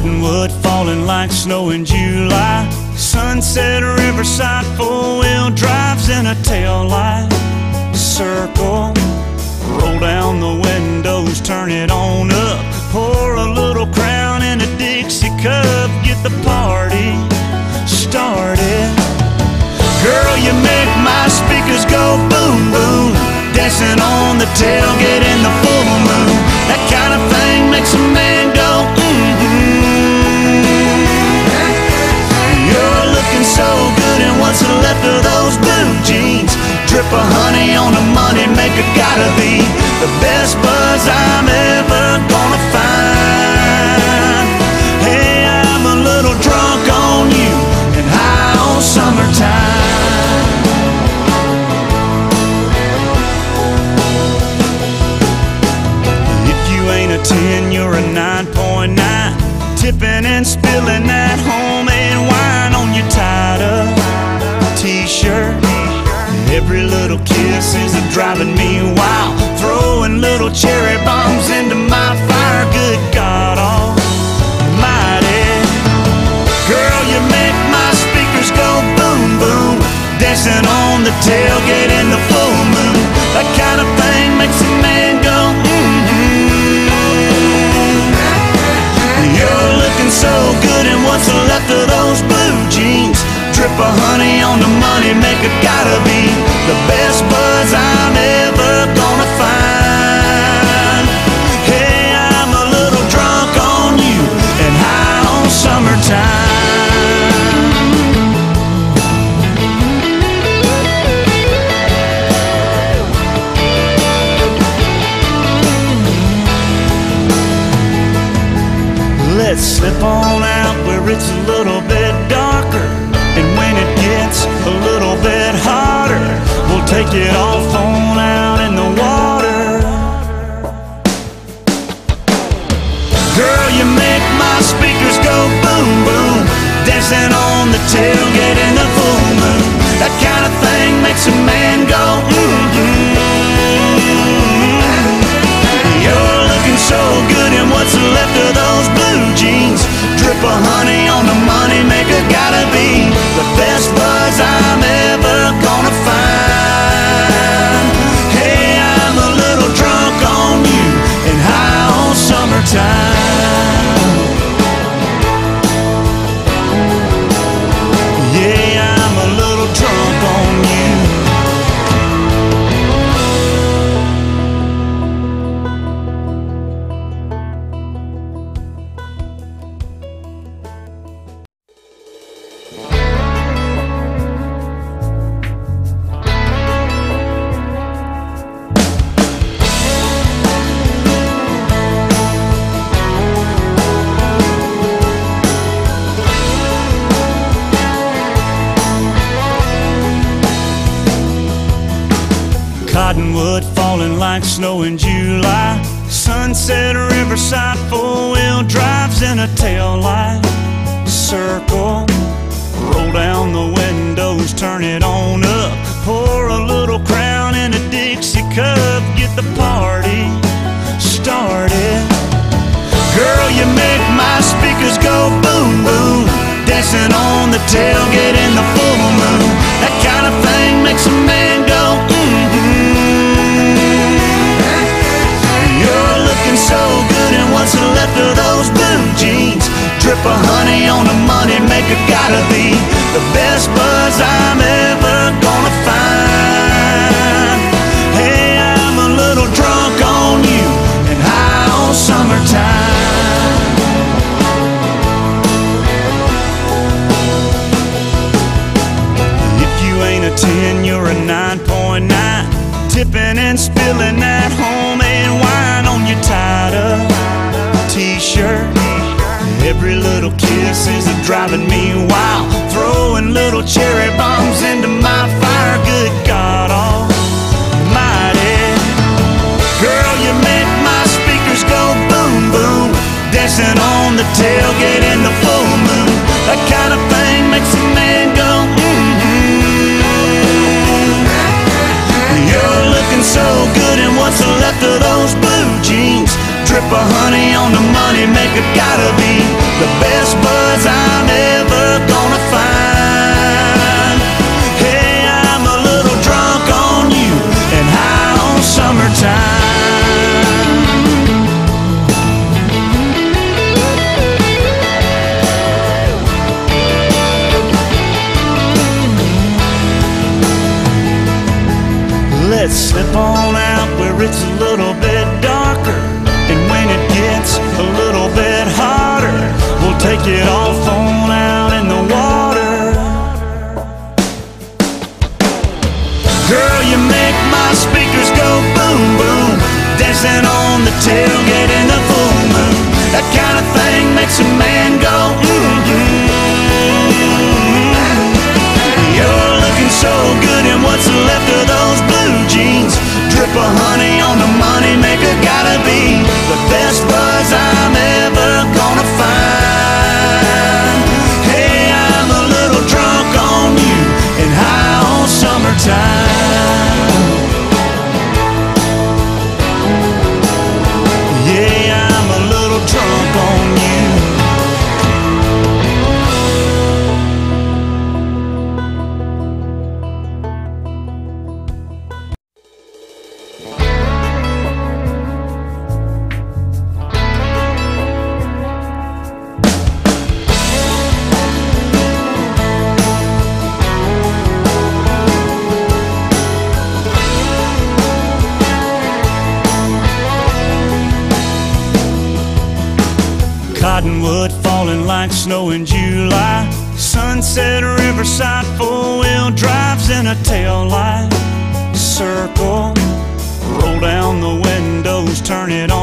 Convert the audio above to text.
Cottonwood falling like snow in July. Sunset Riverside, four wheel drives in a tail light. Circle, roll down the windows, turn it on up. Pour a little crown in a Dixie cup, get the party started. Girl, you make my speakers go boom boom. Dancing on the tailgate in the full maker gotta be the best buzz I'm Every little kiss is a driving me wild. Throwing little cherry bombs into my fire. Good God Almighty. Girl, you make my speakers go boom boom. Dancing on the tailgate in the full moon. That kind of thing makes a man go mm-hmm. You're looking so good and what's left of those blue jeans? Drip of honey on the money maker gotta it off on out in the water. Girl, you make my speakers go boom boom. Dancing on the tailgate Cottonwood falling like snow in July. Sunset Riverside, four wheel drives in a tail light. Circle, roll down the windows, turn it on up. Pour a little crown in a Dixie cup, get the party started. Girl, you make my speakers go on the money maker gotta be the best buzz I'm ever gonna find. Hey, I'm a little drunk on you and high on summertime. If you ain't a 10, you're a 9.9. Tipping and spilling that homemade wine on your tied up driving me wild. Throwing little cherry bombs into my fire. Good God Almighty. Girl, you make my speakers go boom boom. Dancing on the tailgate in the full moon. That kind of thing makes a man go mm-hmm. You're looking so good and what's left of those blue jeans? Drip of honey on the money gotta be the Cottonwood falling like snow in July. Sunset Riverside, four wheel drives in a tail light. Circle, roll down the windows, turn it on.